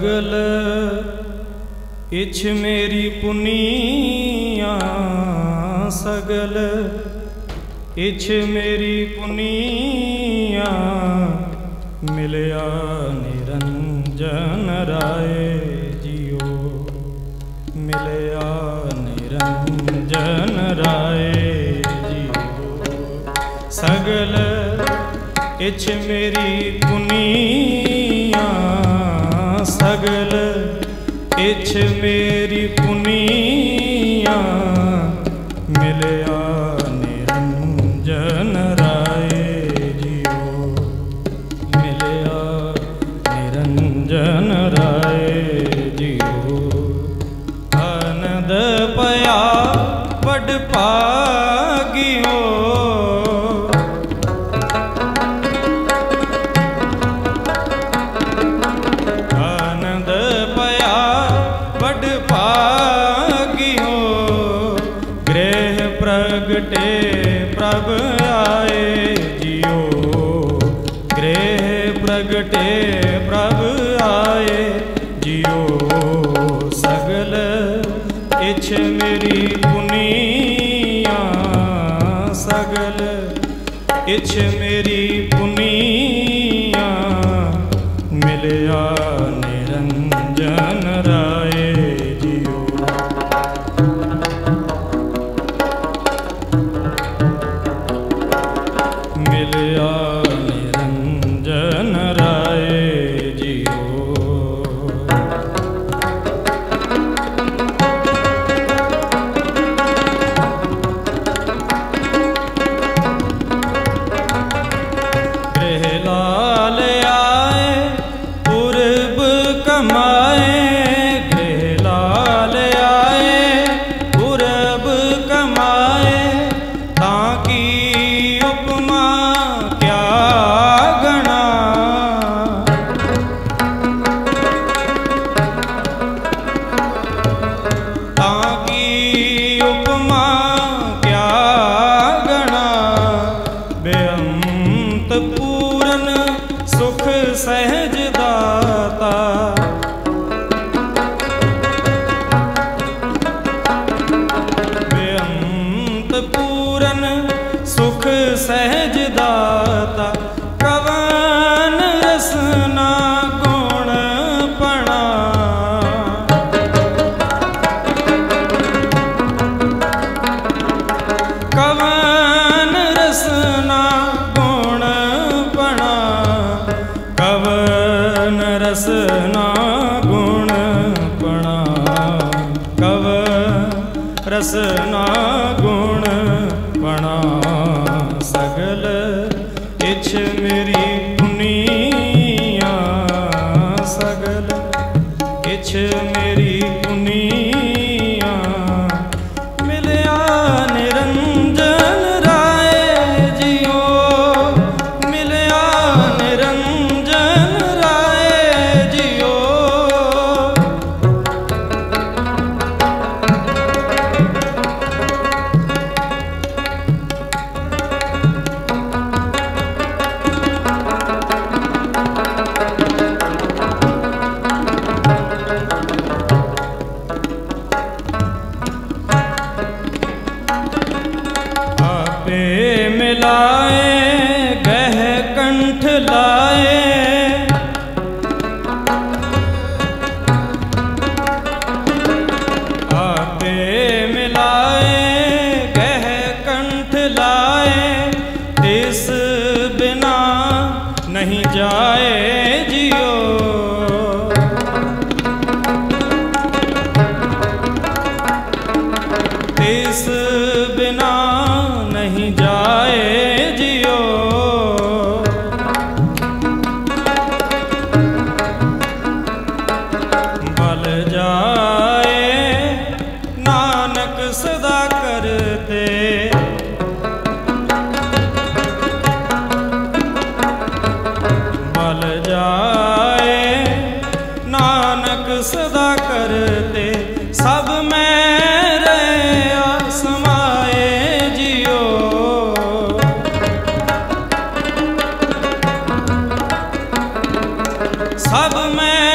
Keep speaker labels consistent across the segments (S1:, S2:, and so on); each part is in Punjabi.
S1: ਸਗਲ ਇਛ ਮੇਰੀ ਪੁਨੀਆ ਸਗਲ। ਇਛ ਮੇਰੀ ਪੁਨੀਆ ਮਿਲਿਆ ਨਿਰੰਜਨ ਰਾਏ ਜੀਓ। ਮਿਲਿਆ ਨਿਰੰਜਨ ਰਾਏ ਜੀਓ। ਸਗਲ, ਇਛ ਮੇਰੀ ਪੁਨੀਆ ਸਗਲ ਇਛ ਮੇਰੀ ਪੁਨੀਆ ਮਿਲਿਆ। ਪ੍ਰਗਟੇ ਪ੍ਰਭ ਆਏ, ਜਿਉ ਸਗਲ ਇਛ ਮੇਰੀ ਪੁਨੀਆ ਸਗਲ ਇਛ ਮੇਰੀ ਪੁਨੀਆ ਮਿਲਿਆ ਨਿਰੰਜਨ ਰਾਏ। ਗੁਣ ਪਣਾ ਸਗਲ ਇਛ ਮੇਰੀ ਪੁਨੀਆ। ਸਗਲ ਇਛ ਮੇਰੀ ਪੁਨੀਆ। ਮਿਲਾਏ ਗਹਿ ਕੰਠ ਲਾਏ। ਆਪੇ ਮਿਲਾਏ ਗਹਿ ਕੰਠ ਲਾਏ। ਤਿਸ ਬਿਨਾ ਨਹੀਂ ਜਾ ਮਲ ਜਾਏ। ਨਾਨਕ ਸਦਾ ਕਰਤੇ ਸਭ ਮੈਂ ਰਹਿਆ ਸਮਾਏ ਜਿਉ। ਸਭ ਮੈਂ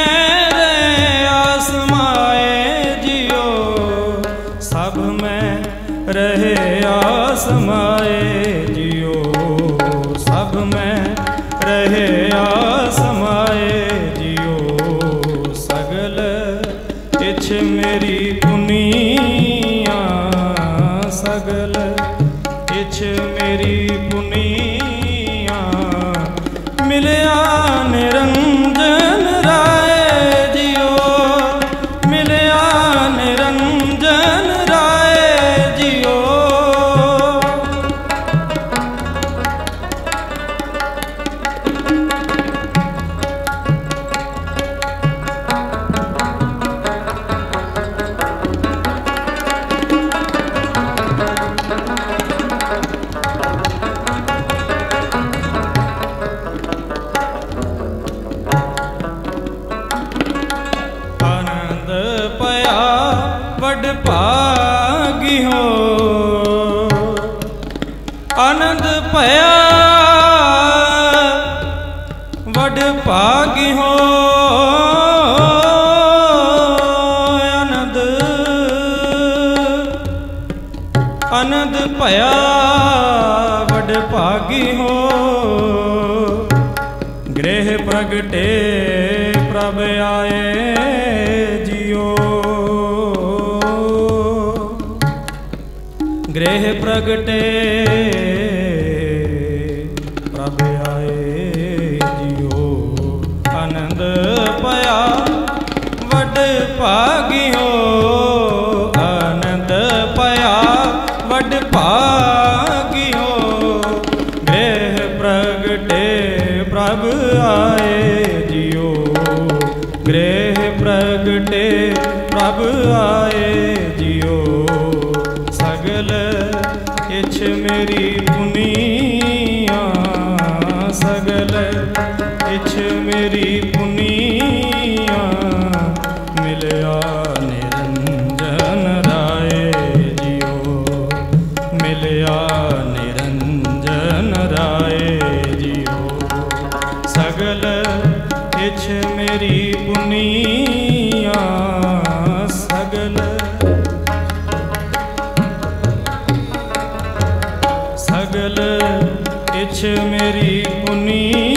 S1: ਮੇਰੀ ਪੁਨੀਆ ਸਗਲ ਇਛ ਮੇਰੀ ਪੁਨੀਆ ਵਡ ਭਾਗੀ ਹੋ। ਆਨੰਦ ਪਿਆ ਵਡ ਭਾਗੀ ਹੋ। ਆਨੰਦ ਆਨੰਦ ਭਇਆ ਵਡ ਭਾਗੀ ਹੋ। ਗ੍ਰਹਿ ਪ੍ਰਗਟੇ ਪ੍ਰਭ ਆਏ। ਗ੍ਰਹਿ ਪ੍ਰਗਟੇ ਪ੍ਰਭ ਆਏ ਜਿਉ ਆਨੰਦ ਪਿਆ ਵੱਡ ਭਾਗਿਓ ਆਨੰਦ ਪਿਆ ਵੱਡ ਭਾਗਿਓ ਮੇਰੀ ਪੁਨੀਆ ਸਗਲ ਇਛ ਮੇਰੀ ਪੁਨੀਆ ਮਿਲਿਆ। ਸਗਲ ਮੇਰੀ ਪੁਨੀ